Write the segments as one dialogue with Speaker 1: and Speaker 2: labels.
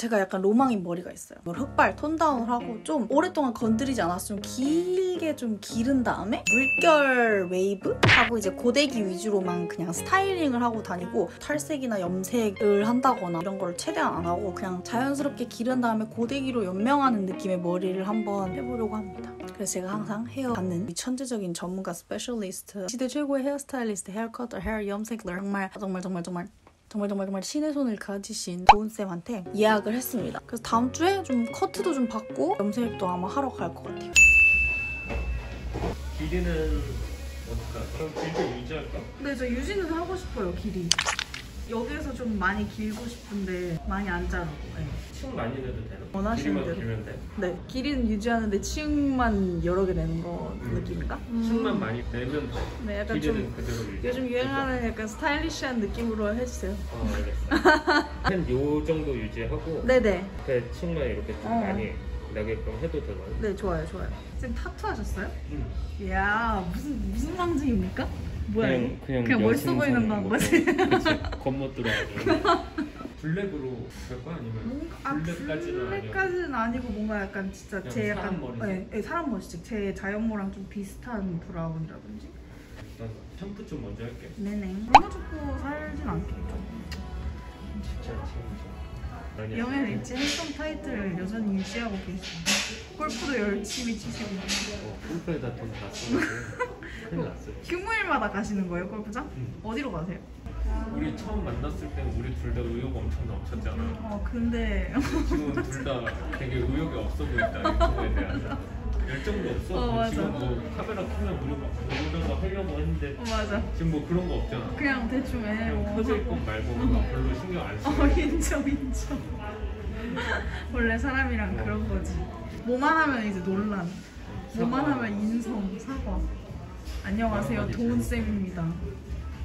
Speaker 1: 제가 약간 로망인 머리가 있어요. 흑발 tone down을 하고 좀 오랫동안 건드리지 않았으면 길게 좀 기른 다음에 물결 웨이브 하고 이제 고데기 위주로만 그냥 스타일링을 하고 다니고 탈색이나 염색을 한다거나 이런 걸 최대한 안 하고 그냥 자연스럽게 기른 다음에 고데기로 연명하는 느낌의 머리를 한번 해보려고 합니다. 그래서 제가 항상 헤어 받는 천재적인 전문가 specialist 시대 최고의 헤어스타일리스트 hair cutter hair 염색을 정말 정말 정말 정말 정말 정말 정말 신의 손을 가지신 도훈쌤한테 예약을 했습니다. 그래서 다음 주에 좀 커트도 좀 받고 염색도 아마 하러 갈 것 같아요.
Speaker 2: 길이는 어떨까? 그럼 길게 유지할까?
Speaker 1: 근데 저 유지는 하고 싶어요, 길이. 여기에서 좀 많이 길고 싶은데 많이 안 자르고. 네.
Speaker 2: 층 많이 내도 되나?
Speaker 1: 원하시는
Speaker 2: 길이만
Speaker 1: 대로.
Speaker 2: 길면 돼?
Speaker 1: 네, 길이는 유지하는데 층만 여러 개 내는 거
Speaker 2: 음.
Speaker 1: 느낌인가?
Speaker 2: 층만 많이 내면 돼
Speaker 1: 네, 약간 좀 요즘 유행하는 약간 스타일리시한 느낌으로 해주세요.
Speaker 2: 어 알겠어 한 요 정도 유지하고
Speaker 1: 네네.
Speaker 2: 그 층만 이렇게 좀
Speaker 1: 어.
Speaker 2: 많이 나게끔 해도 되나요?
Speaker 1: 네, 좋아요, 좋아요. 지금 타투 하셨어요?
Speaker 2: 응.
Speaker 1: 이야, 무슨, 무슨 상징입니까? 뭐야,
Speaker 2: 그냥
Speaker 1: 이거?
Speaker 2: 그냥,
Speaker 1: 그냥 멋있어 보이는 건 거지?
Speaker 2: 그치 겉멋 들어가지고 블랙으로 할까 아니면
Speaker 1: 뭔가 아,
Speaker 2: 블랙까지는 아니고
Speaker 1: 블랙까지는 아니고 뭔가 약간 진짜 제 약간
Speaker 2: 사람?
Speaker 1: 네, 네, 사람 머리색 제 자연모랑 좀 비슷한 브라운이라든지
Speaker 2: 일단 샴푸 좀 먼저 할게
Speaker 1: 네네 너무 좋고 살진 않겠죠
Speaker 2: 진짜 진짜 아니야
Speaker 1: 영앤 엣지 핸섬 타이틀을 여전히 유지하고 계십니다. 골프도 열심히 치시고.
Speaker 2: 어, 골프에다 돈다 쓰고 큰일 났어요.
Speaker 1: 휴무일마다 가시는 거예요 골프장?
Speaker 2: 응.
Speaker 1: 어디로 가세요?
Speaker 2: 우리 처음 만났을 때 우리 둘 다 의욕 엄청 넘쳤잖아
Speaker 1: 어 근데
Speaker 2: 지금 둘 다 되게 의욕이 없어 보인다 유튜브에 대한 열정도 없어.
Speaker 1: 어, 맞아.
Speaker 2: 지금 뭐 카메라 켜면 이런 거 하려고 했는데
Speaker 1: 어 맞아.
Speaker 2: 지금 뭐 그런 거 없잖아.
Speaker 1: 그냥 대충 해
Speaker 2: 그냥 있고 말고 막 별로 신경 안 쓰고.
Speaker 1: 어 인정 인정. 원래 사람이랑
Speaker 2: 어.
Speaker 1: 그런 거지. 뭐만 하면 이제 논란. 뭐만
Speaker 2: 사과.
Speaker 1: 하면 인성 사과. 안녕하세요. 도훈쌤입니다.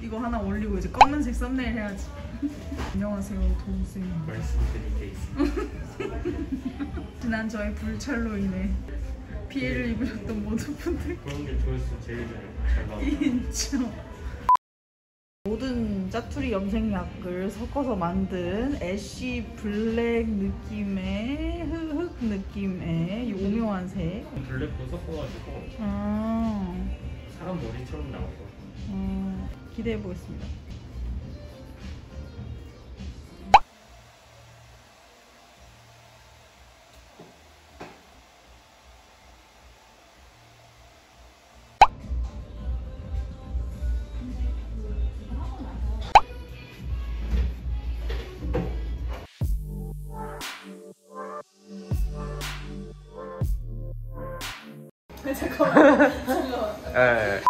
Speaker 1: 이거 하나 올리고 이제 검은색 썸네일 해야지. 안녕하세요. 도훈쌤입니다.
Speaker 2: 말씀드릴 게 있어
Speaker 1: 지난 저의 불찰로 인해 피해를 입으셨던 모든 분들.
Speaker 2: 그런 게 조회수 제일 잘 나와
Speaker 1: 인정. 모든 짜투리 염색약을 섞어서 만든 애쉬 블랙 느낌의 흑 느낌의 이 오묘한 색.
Speaker 2: 블랙도 섞어가지고
Speaker 1: 음,
Speaker 2: 사람 머리처럼 나올 거야
Speaker 1: 음, 기대해 보겠습니다.
Speaker 2: 에.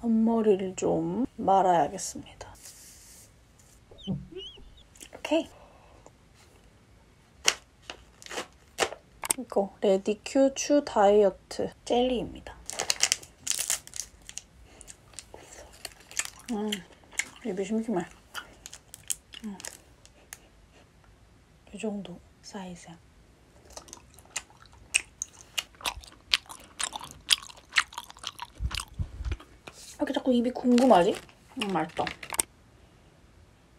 Speaker 1: 앞머리를 좀 말아야겠습니다. 오케이. 이거 레디큐 추 다이어트 젤리입니다. 음, 입이 심심해. 음. 이 정도 사이즈야. 왜 이렇게 자꾸 입이 궁금하지? 음, 맛있다.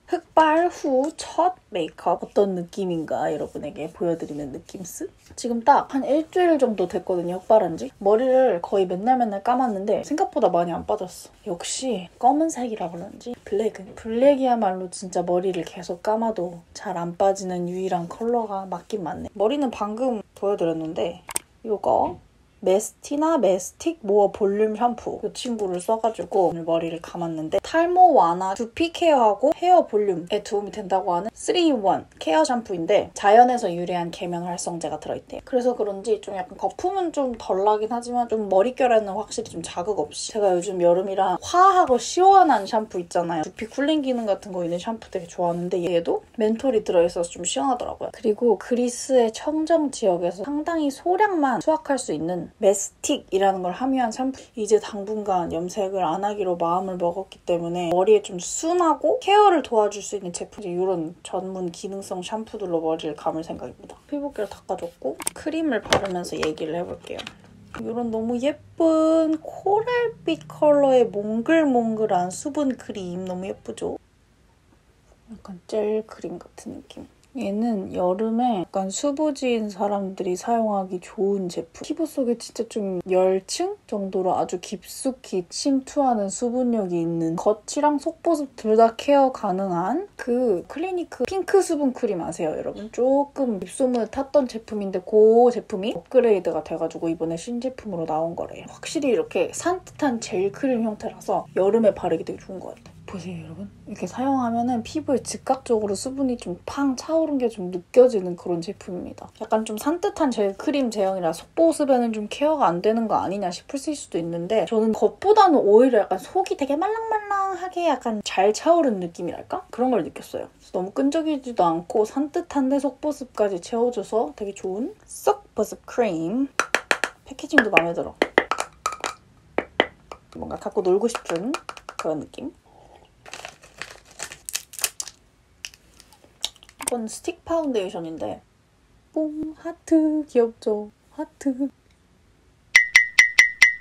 Speaker 1: 흑발 후 첫 메이크업 어떤 느낌인가 여러분에게 보여드리는 느낌스? 지금 딱 한 일주일 정도 됐거든요, 흑발한 지. 머리를 거의 맨날 맨날 감았는데 생각보다 많이 안 빠졌어. 역시 검은색이라 그런지 블랙은 블랙이야말로 진짜 머리를 계속 감아도 잘 안 빠지는 유일한 컬러가 맞긴 맞네. 머리는 방금 보여드렸는데 이거 메스티나 메스틱 모어 볼륨 샴푸 이 친구를 써가지고 오늘 머리를 감았는데 탈모 완화, 두피 케어하고 헤어 볼륨에 도움이 된다고 하는 3-in-1 케어 샴푸인데 자연에서 유래한 계면 활성제가 들어있대요. 그래서 그런지 좀 약간 거품은 좀 덜 나긴 하지만 좀 머릿결에는 확실히 좀 자극 없이 제가 요즘 여름이라 화하고 시원한 샴푸 있잖아요. 두피 쿨링 기능 같은 거 있는 샴푸 되게 좋아하는데 얘도 멘톨이 들어있어서 좀 시원하더라고요. 그리고 그리스의 청정 지역에서 상당히 소량만 수확할 수 있는 앰플은 메스틱이라는 걸 함유한 샴푸. 이제 당분간 염색을 안 하기로 마음을 먹었기 때문에 머리에 좀 순하고 케어를 도와줄 수 있는 제품. 이런 전문 기능성 샴푸들로 머리를 감을 생각입니다. 피부결 닦아줬고 크림을 바르면서 얘기를 해볼게요. 이런 너무 예쁜 코랄빛 컬러의 몽글몽글한 수분 크림 너무 예쁘죠? 약간 젤 크림 같은 느낌. 얘는 여름에 약간 수부지인 사람들이 사용하기 좋은 제품. 피부 속에 진짜 좀 열층 정도로 아주 깊숙이 침투하는 수분력이 있는 겉이랑 속보습 둘 다 케어 가능한 그 클리니크 핑크 수분 크림 아세요, 여러분? 조금 입소문을 탔던 제품인데 그 제품이 업그레이드가 돼가지고 이번에 신제품으로 나온 거래요. 확실히 이렇게 산뜻한 젤 크림 형태라서 여름에 바르기 되게 좋은 것 같아요. 보세요 여러분. 이렇게 사용하면은 피부에 즉각적으로 수분이 좀 팡 차오른 게 좀 느껴지는 그런 제품입니다. 약간 좀 산뜻한 젤 크림 제형이라 속보습에는 좀 케어가 안 되는 거 아니냐 싶을 수도 있는데 저는 겉보다는 오히려 약간 속이 되게 말랑말랑하게 약간 잘 차오른 느낌이랄까? 그런 걸 느꼈어요. 너무 끈적이지도 않고 산뜻한데 속보습까지 채워줘서 되게 좋은 속보습 크림. 패키징도 마음에 들어. 뭔가 갖고 놀고 싶은 그런 느낌 이건 스틱 파운데이션인데 뽕 하트 귀엽죠? 하트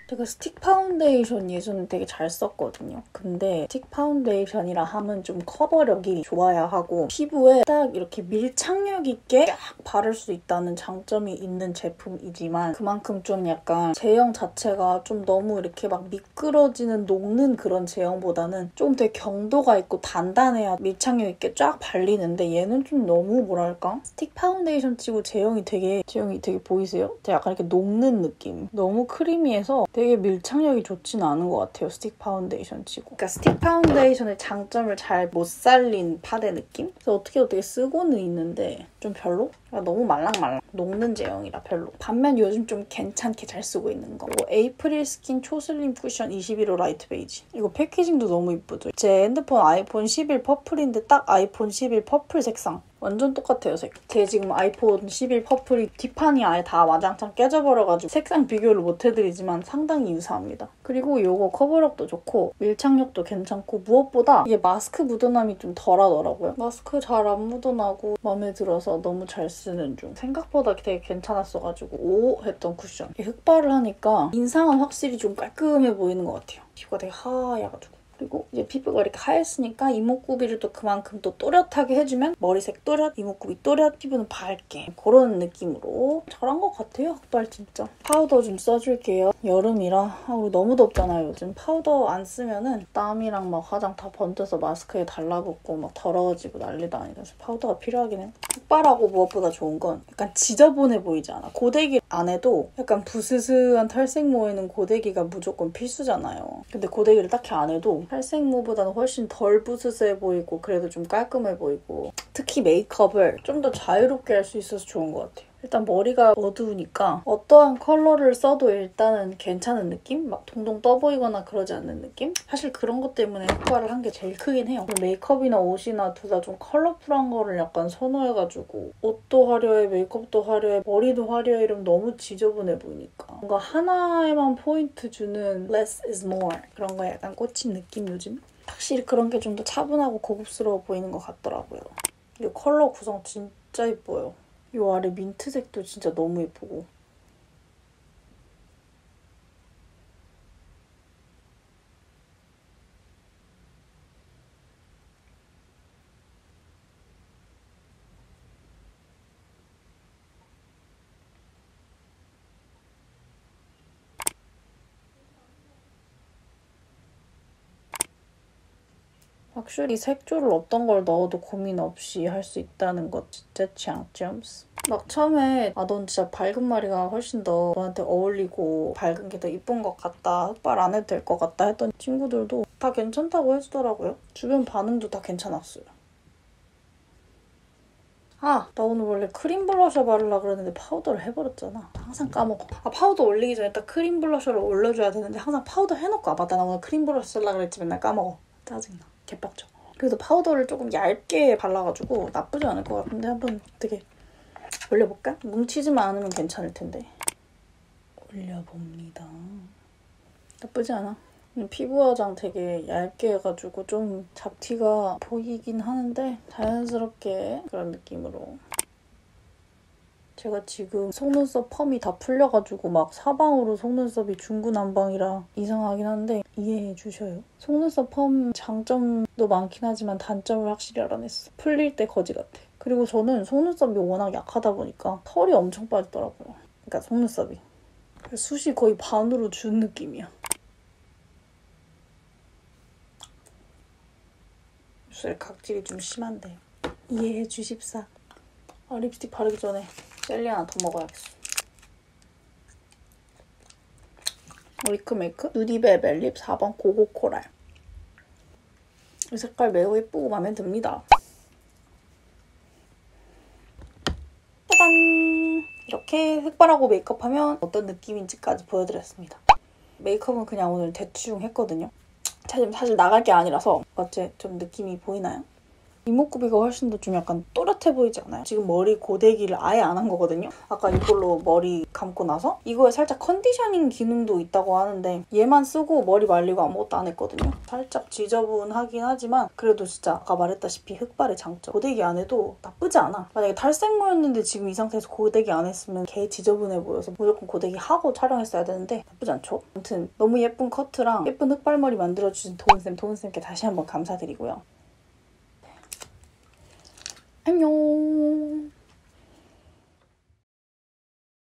Speaker 1: 제가 스틱 파운데이션 예전에 되게 잘 썼거든요. 근데 스틱 파운데이션이라 하면 좀 커버력이 좋아야 하고 피부에 딱 이렇게 밀착력 있게 쫙 바를 수 있다는 장점이 있는 제품이지만 그만큼 좀 약간 제형 자체가 좀 너무 이렇게 막 미끄러지는 녹는 그런 제형보다는 좀 되게 경도가 있고 단단해야 밀착력 있게 쫙 발리는데 얘는 좀 너무 뭐랄까 스틱 파운데이션 치고 제형이 되게 제형이 되게 보이세요? 되게 약간 이렇게 녹는 느낌. 너무 크리미해서 되게 밀착력이 좋지는 않은 것 같아요. 스틱 파운데이션 치고. 그러니까 스틱 파운데이션의 장점을 잘 못 살린 파데 느낌? 그래서 어떻게 어떻게 쓰고는 있는데 좀 별로? 그러니까 너무 말랑말랑 녹는 제형이라 별로. 반면 요즘 좀 괜찮게 잘 쓰고 있는 거. 이거 에이프릴 스킨 초슬림 쿠션 21호 라이트 베이지. 이거 패키징도 너무 이쁘죠? 제 핸드폰 아이폰 11 퍼플인데 딱 아이폰 11 퍼플 색상. 완전 똑같아요 색. 제 지금 아이폰 11 퍼플이 뒷판이 아예 다 와장창 깨져버려가지고 색상 비교를 못 해드리지만 상당히 유사합니다. 그리고 이거 커버력도 좋고 밀착력도 괜찮고 무엇보다 이게 마스크 묻어남이 좀 덜하더라고요. 마스크 잘 안 묻어나고 마음에 들어서 너무 잘 쓰는 중. 생각보다 되게 괜찮았어가지고 오 했던 쿠션. 흑발을 하니까 인상은 확실히 좀 깔끔해 보이는 것 같아요. 피부가 되게 하얘가지고. 그리고 이제 피부가 이렇게 하얘으니까 이목구비를 또 그만큼 또 또렷하게 해주면 머리색 또렷, 이목구비 또렷, 피부는 밝게 그런 느낌으로 잘한 것 같아요, 흑발 진짜. 파우더 좀 써줄게요. 여름이라 아, 우리 너무 덥잖아요, 요즘. 파우더 안 쓰면은 땀이랑 막 화장 다 번져서 마스크에 달라붙고 막 더러워지고 난리도 아니라서 파우더가 필요하긴 해. 흑발하고 무엇보다 좋은 건 약간 지저분해 보이지 않아. 고데기 안 해도 약간 부스스한 탈색모에는 고데기가 무조건 필수잖아요. 근데 고데기를 딱히 안 해도 탈색모보다는 훨씬 덜 부스스해 보이고 그래도 좀 깔끔해 보이고 특히 메이크업을 좀 더 자유롭게 할 수 있어서 좋은 것 같아요. 일단 머리가 어두우니까 어떠한 컬러를 써도 일단은 괜찮은 느낌? 막 동동 떠 보이거나 그러지 않는 느낌? 사실 그런 것 때문에 효과를 한 게 제일 크긴 해요. 메이크업이나 옷이나 둘 다 좀 컬러풀한 거를 약간 선호해가지고 옷도 화려해, 메이크업도 화려해, 머리도 화려해 이러면 너무 지저분해 보이니까 뭔가 하나에만 포인트 주는 less is more 그런 거에 약간 꽂힌 느낌 요즘? 확실히 그런 게 좀 더 차분하고 고급스러워 보이는 것 같더라고요. 이 컬러 구성 진짜 예뻐요. 이 아래 민트색도 진짜 너무 예쁘고 확실히 색조를 어떤 걸 넣어도 고민 없이 할 수 있다는 것 진짜 장점. 막 처음에 아 넌 진짜 밝은 머리가 훨씬 더 너한테 어울리고 밝은 게 더 이쁜 것 같다 흑발 안 해도 될 것 같다 했던 친구들도 다 괜찮다고 해주더라고요. 주변 반응도 다 괜찮았어요. 아, 나 오늘 원래 크림 블러셔 바르려고 그랬는데 파우더를 해버렸잖아. 항상 까먹어. 아, 파우더 올리기 전에 딱 크림 블러셔를 올려줘야 되는데 항상 파우더 해놓고 아, 맞다. 나 오늘 크림 블러셔 쓰려고 그랬지 맨날 까먹어. 짜증나. 개빡쳐. 그래도 파우더를 조금 얇게 발라가지고 나쁘지 않을 것 같은데 한번 어떻게 올려볼까? 뭉치지만 않으면 괜찮을 텐데. 올려봅니다. 나쁘지 않아. 피부 화장 되게 얇게 해가지고 좀 잡티가 보이긴 하는데 자연스럽게 그런 느낌으로 제가 지금 속눈썹 펌이 다 풀려가지고 막 사방으로 속눈썹이 중구난방이라 이상하긴 한데 이해해 주셔요. 속눈썹 펌 장점도 많긴 하지만 단점을 확실히 알아냈어. 풀릴 때 거지 같아. 그리고 저는 속눈썹이 워낙 약하다 보니까 털이 엄청 빠지더라고요. 그러니까 속눈썹이. 숱이 거의 반으로 준 느낌이야. 입술 각질이 좀 심한데 이해해 주십사. 아 립스틱 바르기 전에 젤리 하나 더 먹어야겠어. 위크메이크 누디벨 멜립 4번 고고 코랄. 이 색깔 매우 예쁘고 마음에 듭니다. 짜잔! 이렇게 색바라고 메이크업하면 어떤 느낌인지까지 보여드렸습니다. 메이크업은 그냥 오늘 대충 했거든요. 사실, 사실 나갈 게 아니라서 어째 좀 느낌이 보이나요? 이목구비가 훨씬 더 좀 약간 또렷해 보이지 않아요? 지금 머리 고데기를 아예 안 한 거거든요? 아까 이걸로 머리 감고 나서 이거에 살짝 컨디셔닝 기능도 있다고 하는데 얘만 쓰고 머리 말리고 아무것도 안 했거든요? 살짝 지저분하긴 하지만 그래도 진짜 아까 말했다시피 흑발의 장점 고데기 안 해도 나쁘지 않아 만약에 탈색모였는데 지금 이 상태에서 고데기 안 했으면 개 지저분해 보여서 무조건 고데기 하고 촬영했어야 되는데 나쁘지 않죠? 아무튼 너무 예쁜 커트랑 예쁜 흑발머리 만들어주신 도은쌤, 도은쌤께 다시 한번 감사드리고요 안녕